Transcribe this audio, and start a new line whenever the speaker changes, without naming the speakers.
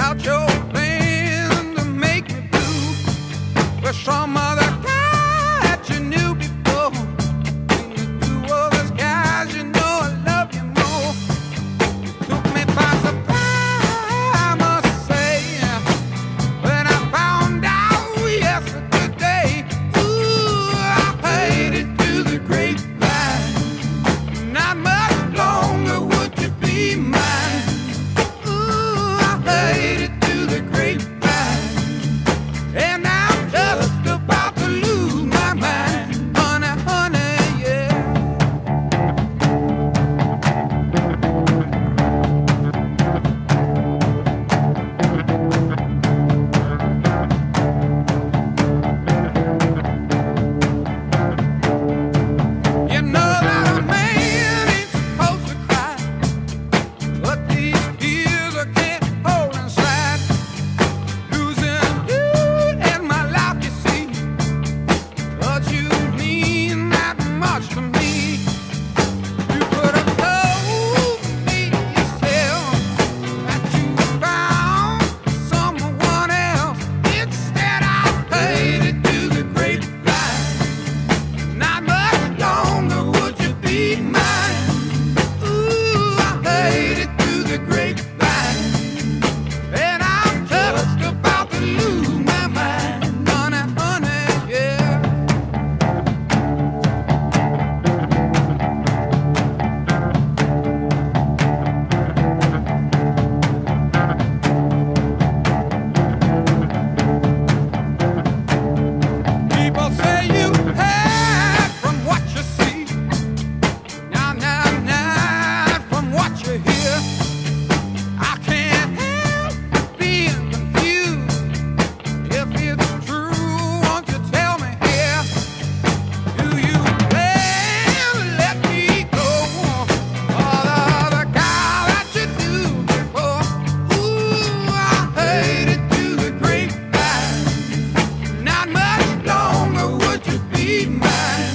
out your be mine.